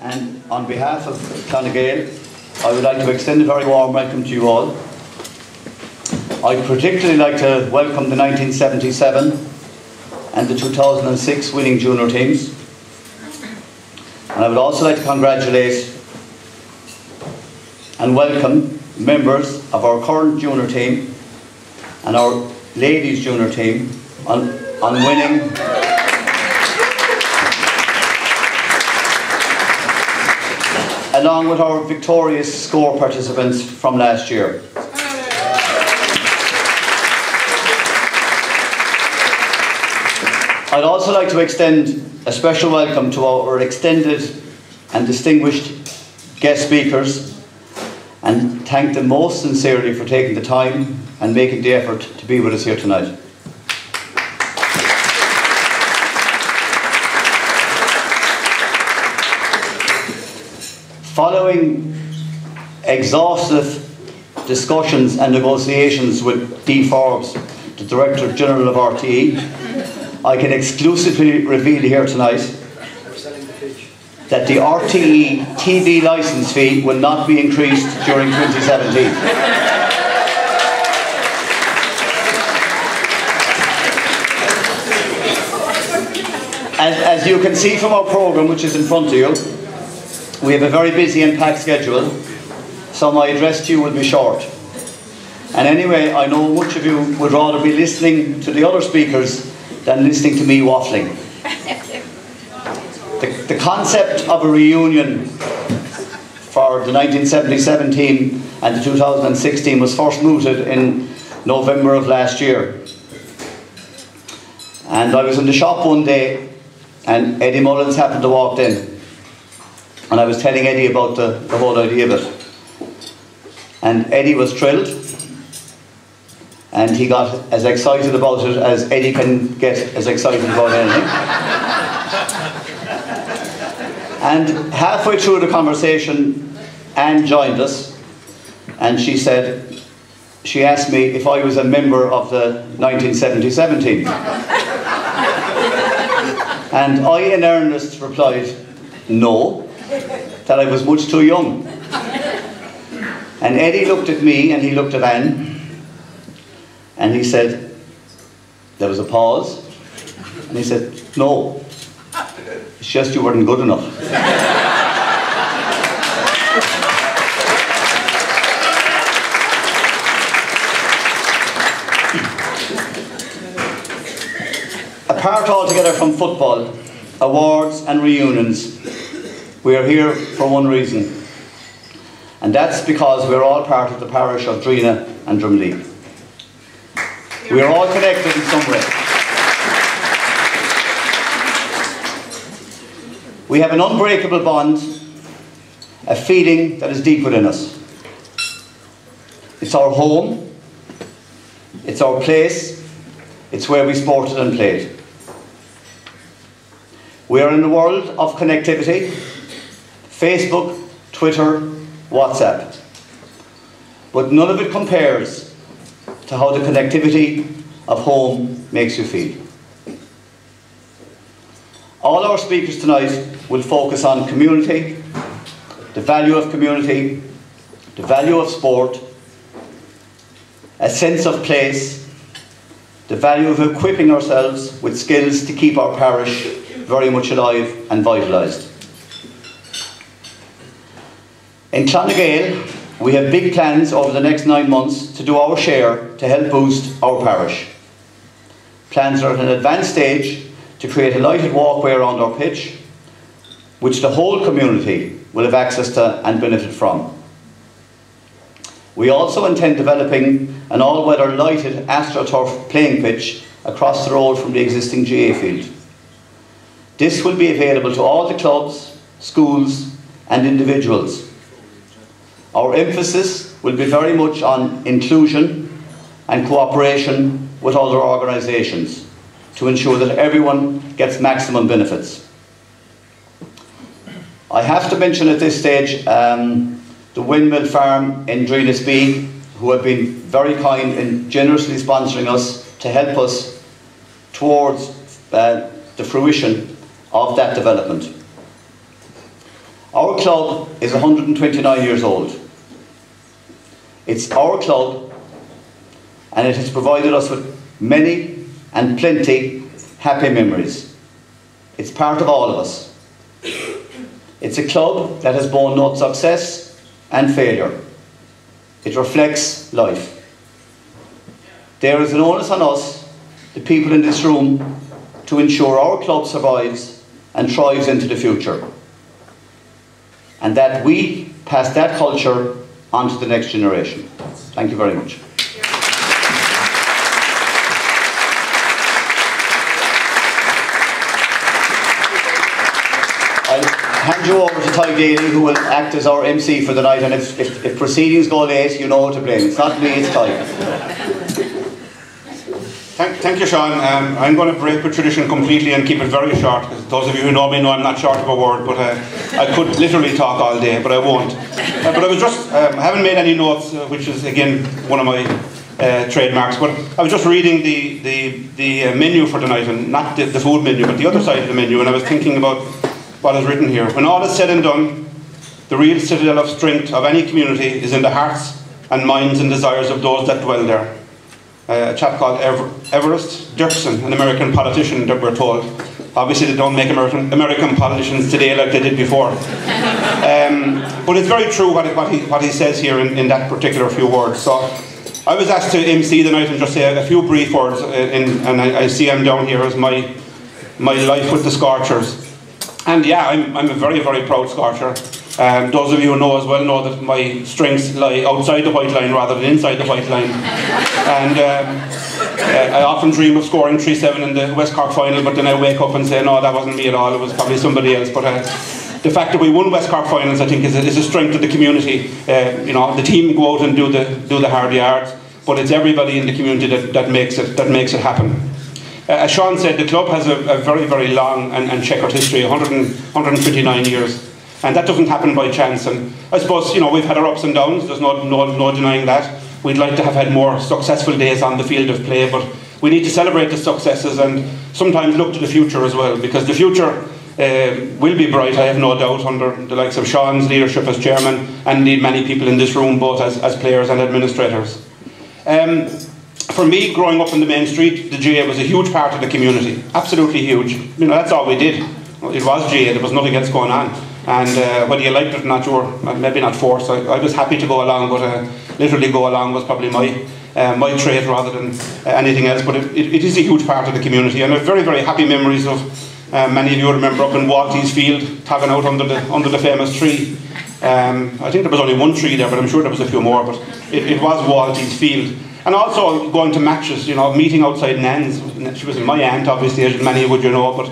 And on behalf of Clann na nGael, I would like to extend a very warm welcome to you all. I'd particularly like to welcome the 1977 and the 2006 winning junior teams. And I would also like to congratulate and welcome members of our current junior team and our ladies junior team on, on winning along with our victorious Scór participants from last year. I'd also like to extend a special welcome to our extended and distinguished guest speakers and thank them most sincerely for taking the time and making the effort to be with us here tonight. Following exhaustive discussions and negotiations with Dee Forbes, the Director General of RTE, I can exclusively reveal here tonight that the RTE TV licence fee will not be increased during 2017. As, as you can see from our programme, which is in front of you, we have a very busy and packed schedule, so my address to you will be short. And anyway, I know much of you would rather be listening to the other speakers than listening to me waffling. The, the concept of a reunion for the 1977 team and the 2016 was first mooted in November of last year. And I was in the shop one day and Eddie Mullins happened to walk in. And I was telling Eddie about the, the whole idea of it. And Eddie was thrilled. And he got as excited about it as Eddie can get as excited about anything. and halfway through the conversation, Anne joined us. And she said, she asked me if I was a member of the 1977 team. and I, in earnest, replied, no that I was much too young. And Eddie looked at me and he looked at Anne and he said, there was a pause, and he said, no, it's just you weren't good enough. Apart altogether from football, awards and reunions, we are here for one reason, and that's because we're all part of the parish of Drinagh and Drimoleague. We are all connected in some way. We have an unbreakable bond, a feeling that is deep within us. It's our home, it's our place, it's where we sported and played. We are in a world of connectivity Facebook, Twitter, WhatsApp. But none of it compares to how the connectivity of home makes you feel. All our speakers tonight will focus on community, the value of community, the value of sport, a sense of place, the value of equipping ourselves with skills to keep our parish very much alive and vitalised. In Clann na nGael, we have big plans over the next nine months to do our share to help boost our parish. Plans are at an advanced stage to create a lighted walkway around our pitch, which the whole community will have access to and benefit from. We also intend developing an all-weather lighted AstroTurf playing pitch across the road from the existing GAA field. This will be available to all the clubs, schools and individuals our emphasis will be very much on inclusion and cooperation with other organisations to ensure that everyone gets maximum benefits. I have to mention at this stage um, the Windmill Farm in Dreenesby, who have been very kind in generously sponsoring us to help us towards uh, the fruition of that development. Our club is 129 years old. It's our club and it has provided us with many and plenty happy memories. It's part of all of us. It's a club that has borne both success and failure. It reflects life. There is an onus on us, the people in this room, to ensure our club survives and thrives into the future. And that we pass that culture on to the next generation. Thank you very much. Hand you over to Tadgh Daly, who will act as our MC for the night. And if, if, if proceedings go late, you know who to blame. It's not me, it's Ty. Thank, thank, you, Sean. Um, I'm going to break with tradition completely and keep it very short. Because those of you who know me know I'm not short of a word, but uh, I could literally talk all day, but I won't. Uh, but I was just, um, I haven't made any notes, uh, which is again one of my uh, trademarks. But I was just reading the the, the uh, menu for tonight, and not the, the food menu, but the other side of the menu, and I was thinking about what is written here. When all is said and done, the real citadel of strength of any community is in the hearts and minds and desires of those that dwell there. Uh, a chap called Ever- Everett Dirksen, an American politician that we're told. Obviously, they don't make American, American politicians today like they did before. Um, but it's very true what, what, he, what he says here in, in that particular few words. So I was asked to MC the night and just say a few brief words, uh, in, and I, I see him down here as my, my life with the Scorchers. And yeah, I'm, I'm a very, very proud Scorcher. Um, those of you who know as well know that my strengths lie outside the white line rather than inside the white line. And um, uh, I often dream of scoring 3 7 in the West Cork final, but then I wake up and say, no, that wasn't me at all, it was probably somebody else. But uh, the fact that we won West Cork finals, I think, is a, is a strength of the community. Uh, you know, the team go out and do the, do the hard yards, but it's everybody in the community that, that, makes, it, that makes it happen. Uh, as Sean said, the club has a, a very, very long and, and checkered history 100 129 years. And that doesn't happen by chance. And I suppose, you know, we've had our ups and downs, there's no, no, no denying that. We'd like to have had more successful days on the field of play, but we need to celebrate the successes and sometimes look to the future as well, because the future uh, will be bright, I have no doubt, under the likes of Sean's leadership as chairman and indeed many people in this room, both as, as players and administrators. Um, for me, growing up in the main street, the GAA was a huge part of the community. Absolutely huge. You know, that's all we did. It was GAA, there was nothing else going on. And uh, whether you liked it or not, you were maybe not forced. I, I was happy to go along, but uh, literally go along was probably my uh, my trait rather than uh, anything else. But it, it, it is a huge part of the community, and I have very, very happy memories of. Uh, many of you remember up in Walty's field, tagging out under the under the famous tree. Um, I think there was only one tree there, but I'm sure there was a few more. But it, it was Walty's field, and also going to matches, you know, meeting outside Nan's. She was my aunt, obviously, as many would you know, but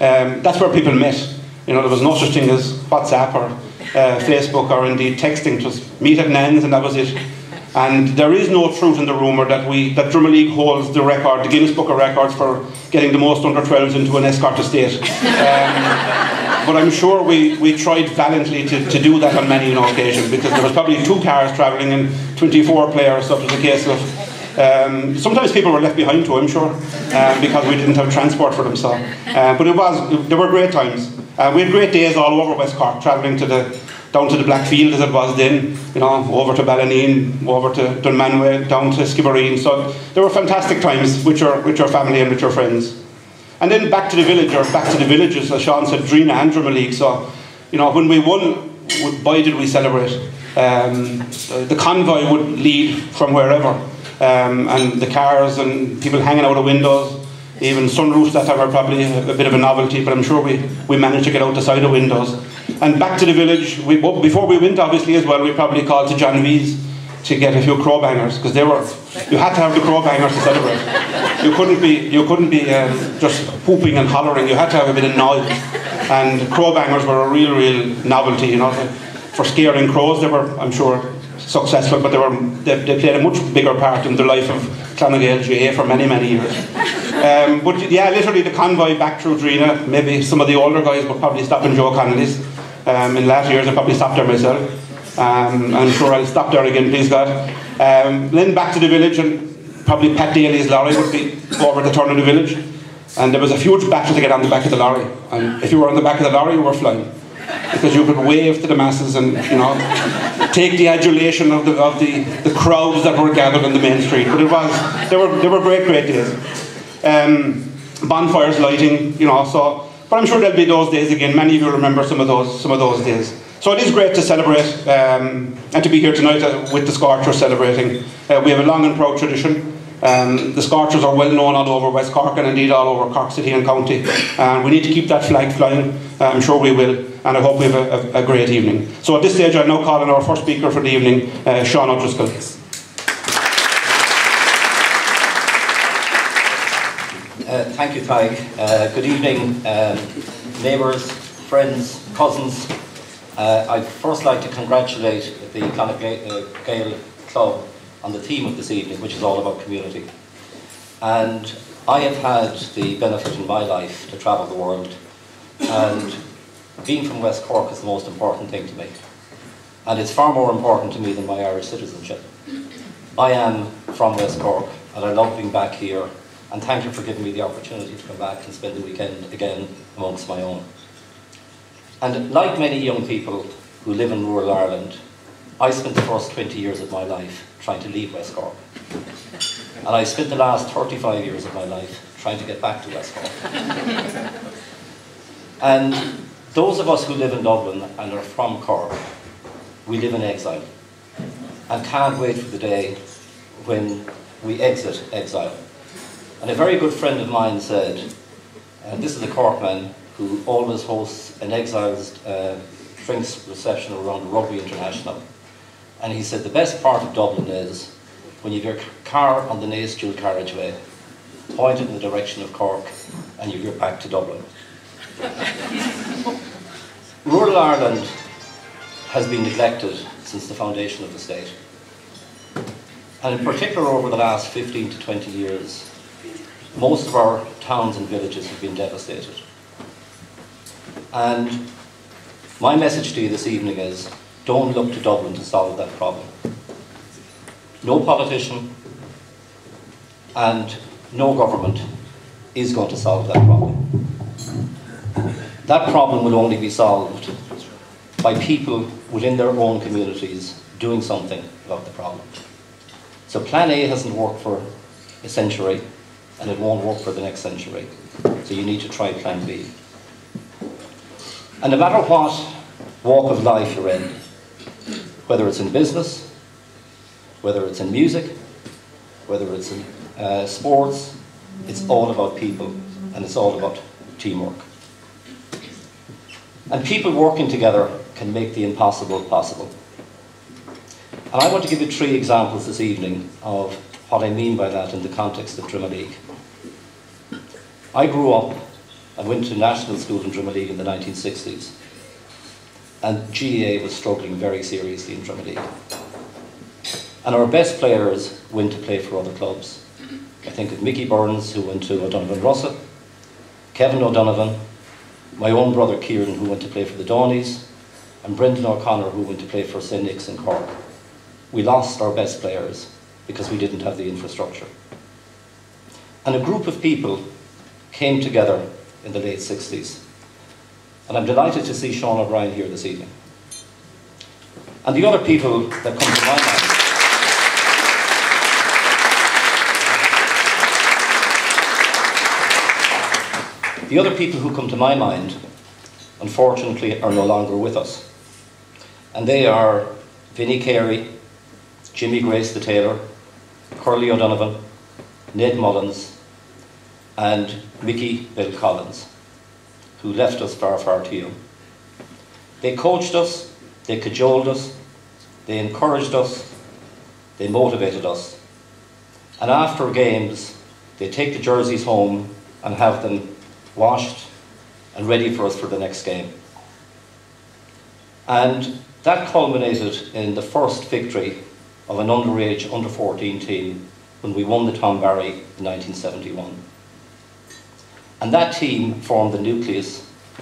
um, that's where people met. You know, there was no such thing as WhatsApp or uh, Facebook or indeed texting. It was meet at Nan's and that was it. And there is no truth in the rumour that we that Drimoleague holds the record, the Guinness Book of Records for getting the most under 12s into an escort estate. Um, but I'm sure we, we tried valiantly to, to do that on many an occasion because there was probably two cars travelling and 24 players, so it was a case of um, sometimes people were left behind too, I'm sure, um, because we didn't have transport for them. So, uh, but it was there were great times. Uh, we had great days all over West Cork, travelling to the down to the Blackfield as it was then, you know, over to Ballineen, over to Dunmanway, down to Skibbereen. So there were fantastic times with your, with your family and with your friends. And then back to the village, or back to the villages, as Sean said, Drinagh and Drimoleague So, you know, when we won, why did we celebrate? Um, the convoy would lead from wherever, um, and the cars and people hanging out of windows, even sunroofs that are probably a, bit of a novelty, but I'm sure we, we managed to get out the side of windows. And back to the village, we, before we went obviously as well, we probably called to John to get a few crow bangers, because they were, you had to have the crow bangers to celebrate. You couldn't be, you couldn't be um, just whooping and hollering, you had to have a bit of noise. And crow bangers were a real, real novelty, you know. For scaring crows, they were, I'm sure, successful, but they, were, they, they played a much bigger part in the life of Clann na nGael GAA for many, many years. Um, but yeah, literally the convoy back through Drinagh, maybe some of the older guys would probably stop in Joe Connolly's. Um, in last years, I probably stopped there myself. Um, I'm sure I'll stop there again, please God. Um, then back to the village, and probably Pat Daly's lorry would be over the turn of the village. And there was a huge battle to get on the back of the lorry. And if you were on the back of the lorry, you were flying. because you could wave to the masses and you know take the adulation of the of the, the crowds that were gathered on the main street. But it was they were they were great great days. Um, bonfires lighting, you know. So, but I'm sure there'll be those days again. Many of you remember some of those some of those days. So it is great to celebrate um, and to be here tonight uh, with the Scorchers celebrating. Uh, we have a long and proud tradition. Um, the Scorchers are well known all over West Cork and indeed all over Cork City and County. And we need to keep that flag flying. Uh, I'm sure we will. And I hope we have a, a, a, great evening. So at this stage, I now call on our first speaker for the evening, uh, Sean O'Driscoll. Uh, thank you, Tadgh. Uh, good evening, um, neighbours, friends, cousins. Uh, I'd first like to congratulate the Clann na nGael Club on the theme of this evening, which is all about community. And I have had the benefit in my life to travel the world, and being from West Cork is the most important thing to me. And it's far more important to me than my Irish citizenship. I am from West Cork, and I love being back here, and thank you for giving me the opportunity to come back and spend the weekend again amongst my own. And like many young people who live in rural Ireland, I spent the first 20 years of my life trying to leave West Cork. And I spent the last 35 years of my life trying to get back to West Cork. and those of us who live in Dublin and are from Cork, we live in exile and can't wait for the day when we exit exile. And a very good friend of mine said, and this is a Corkman who always hosts an exiles uh, drinks reception around the Rugby International. And he said the best part of Dublin is when you have your car on the Naas dual carriageway, pointed in the direction of Cork, and you get back to Dublin. Rural Ireland has been neglected since the foundation of the state. And in particular over the last 15 to 20 years, most of our towns and villages have been devastated. And my message to you this evening is don't look to Dublin to solve that problem. No politician and no government is going to solve that problem. That problem will only be solved by people within their own communities doing something about the problem. So Plan A hasn't worked for a century and it won't work for the next century. So you need to try Plan B. And no matter what walk of life you're in, whether it's in business, whether it's in music, whether it's in uh, sports, it's all about people and it's all about teamwork. And people working together can make the impossible possible. And I want to give you three examples this evening of what I mean by that in the context of Drimoleague. I grew up and went to national school in Drimoleague in the 1960s and GAA was struggling very seriously in Drimoleague. And our best players went to play for other clubs. I think of Mickey Burns, who went to O'Donovan Rossa, Kevin O'Donovan, my own brother Kieran, who went to play for the Dohenys, and Brendan O'Connor, who went to play for St. Nick's in Cork. We lost our best players because we didn't have the infrastructure. And a group of people came together in the late 60s and I'm delighted to see Sean O'Brien here this evening. And the other people that come to my mind. The other people who come to my mind, unfortunately, are no longer with us. And they are Vinnie Carey, Jimmy Grace the Tailor, Curly O'Donovan, Ned Mullins, and Mickey Bill Collins who left us far, far too young. They coached us, they cajoled us, they encouraged us, they motivated us. And after games, they take the jerseys home and have them washed and ready for us for the next game. And that culminated in the first victory of an underage under 14 team when we won the Tom Barry in 1971. And that team formed the nucleus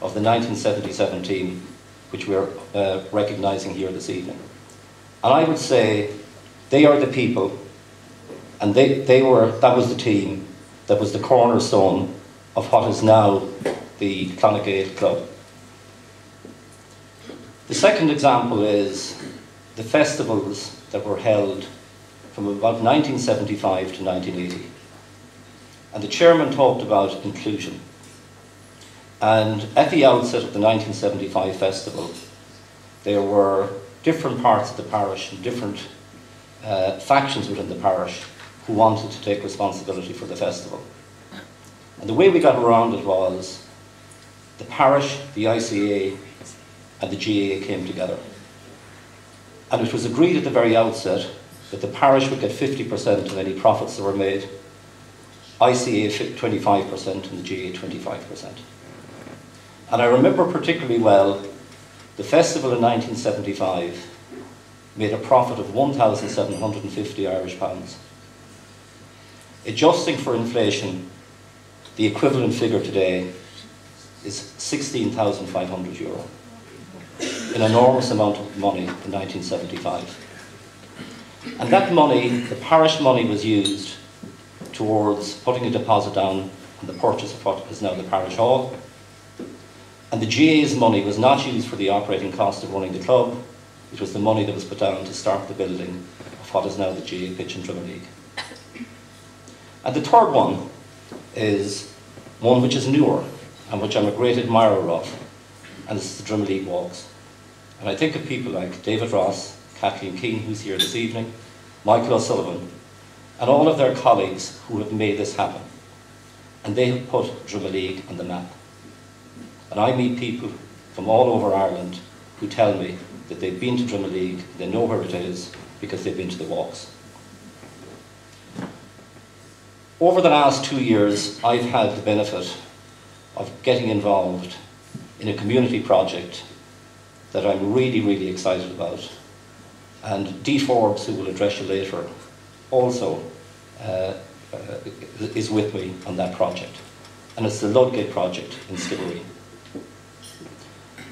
of the 1977 team, which we're uh, recognising here this evening. And I would say they are the people, and they, they were, that was the team that was the cornerstone of what is now the Clann na nGael Club. The second example is the festivals that were held from about 1975 to 1980. And the chairman talked about inclusion. And at the outset of the 1975 festival, there were different parts of the parish and different uh, factions within the parish who wanted to take responsibility for the festival. And the way we got around it was the parish, the ICA, and the GAA came together. And it was agreed at the very outset that the parish would get 50% of any profits that were made, ICA 25% and the GAA 25%. And I remember particularly well the festival in 1975 made a profit of 1,750 Irish pounds. Adjusting for inflation, the equivalent figure today is 16,500 euro. An enormous amount of money in 1975. And that money, the parish money, was used towards putting a deposit down on the purchase of what is now the parish hall. And the GAA's money was not used for the operating cost of running the club, it was the money that was put down to start the building of what is now the GA pitch in Drimoleague. And the third one is one which is newer and which I'm a great admirer of, and this is the Drimoleague Walks. And I think of people like David Ross, Kathleen Keane, who's here this evening, Michael O'Sullivan, and all of their colleagues who have made this happen. And they have put Drimoleague on the map. And I meet people from all over Ireland who tell me that they've been to Drimoleague, they know where it is, because they've been to the walks. Over the last two years, I've had the benefit of getting involved in a community project that I'm really, really excited about. And Dee Forbes, who will address you later, also uh, uh, is with me on that project. And it's the Ludgate project in Skibbereen.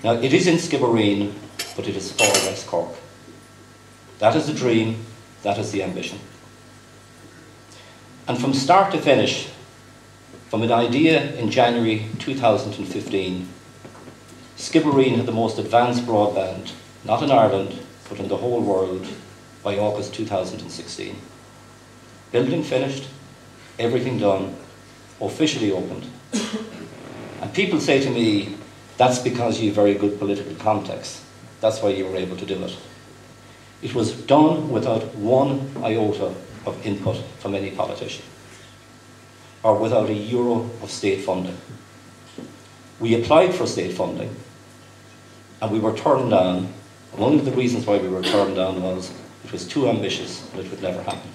Now, it is in Skibbereen, but it is for West Cork. That is the dream, that is the ambition. And from start to finish, from an idea in January 2015, Skibbereen had the most advanced broadband, not in Ireland, but in the whole world, by August 2016. Building finished, everything done, officially opened. And people say to me, that's because you have very good political context. That's why you were able to do it. It was done without one iota of input from any politician or without a euro of state funding. We applied for state funding and we were turned down. one of the reasons why we were turned down was it was too ambitious and it would never happen.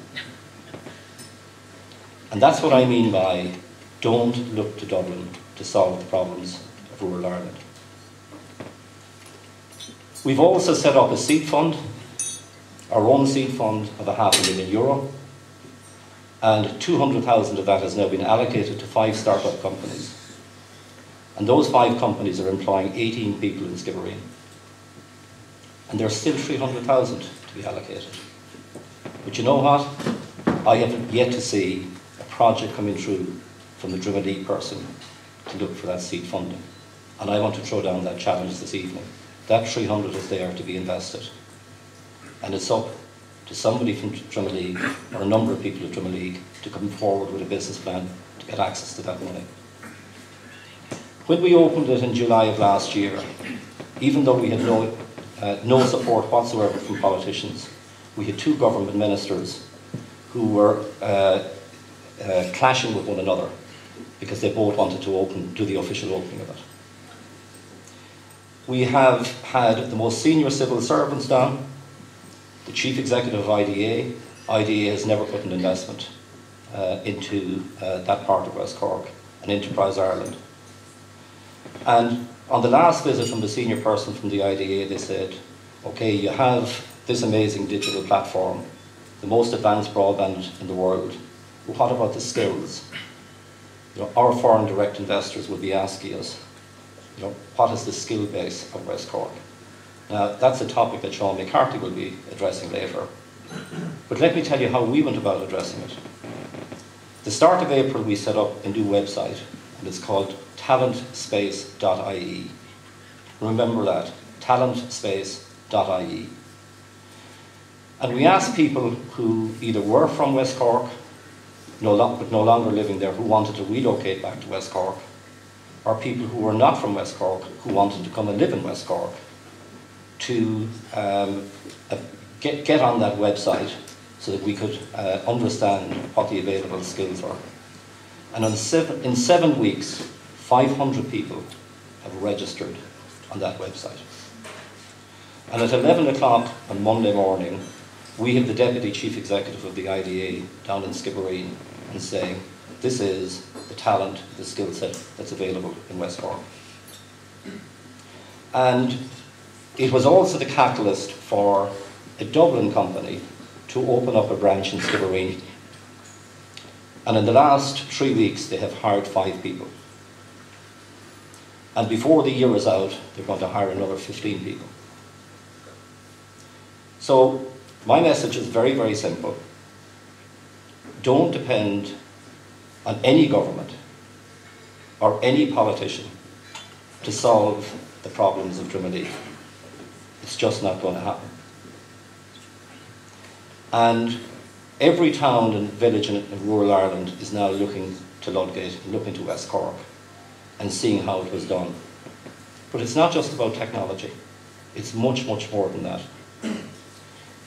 And that's what I mean by don't look to Dublin to solve the problems of rural Ireland. We've also set up a seed fund, our own seed fund of a half a million euro, and 200,000 of that has now been allocated to five startup companies. And those five companies are employing 18 people in Skibbereen. And there's still 300,000 to be allocated. But you know what? I have yet to see a project coming through from the Drimoleague person to look for that seed funding. And I want to throw down that challenge this evening. That 300 is there to be invested. And it's up to somebody from Drimoleague, or a number of people at Drimoleague, to come forward with a business plan to get access to that money. When we opened it in July of last year, even though we had no, uh, no support whatsoever from politicians, we had two government ministers who were uh, uh, clashing with one another because they both wanted to open, do the official opening of it. We have had the most senior civil servants down, the chief executive of IDA. IDA has never put an investment uh, into uh, that part of West Cork, and Enterprise Ireland. And on the last visit from the senior person from the IDA, they said, okay, you have this amazing digital platform, the most advanced broadband in the world, what about the skills? You know, our foreign direct investors will be asking us, you know, what is the skill base of West Cork? Now, that's a topic that Sean McCarthy will be addressing later. But let me tell you how we went about addressing it. The start of April, we set up a new website, and it's called talentspace.ie. Remember that, talentspace.ie. And we asked people who either were from West Cork, no but no longer living there, who wanted to relocate back to West Cork, or people who were not from West Cork who wanted to come and live in West Cork, to um, uh, get, get on that website so that we could uh, understand what the available skills were. And in seven, in seven weeks, 500 people have registered on that website. And at 11 o'clock on Monday morning, we have the Deputy Chief Executive of the IDA down in Skibbereen and saying, this is the talent, the skill set that's available in West Cork. And it was also the catalyst for a Dublin company to open up a branch in Skibbereen. And in the last three weeks, they have hired five people. And before the year is out, they're going to hire another 15 people. So my message is very, very simple. Don't depend on any government or any politician to solve the problems of Drimoleague. It's just not going to happen. And every town and village in, rural Ireland is now looking to Ludgate looking to West Cork and seeing how it was done. But it's not just about technology. It's much, much more than that.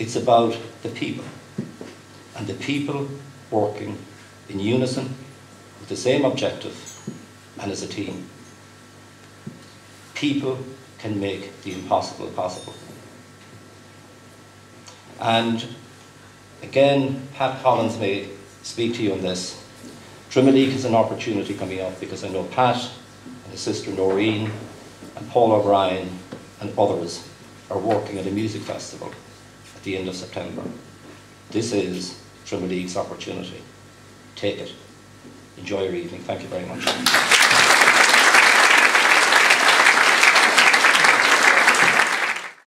It's about the people. And the people working in unison with the same objective and as a team. People can make the impossible possible. And again, Pat Collins may speak to you on this. Drimoleague has an opportunity coming up because I know Pat and his sister Noreen and Paul O'Brien and others are working at a music festival at the end of September. This is Drimoleague's opportunity. Take it. Enjoy your evening. Thank you very much.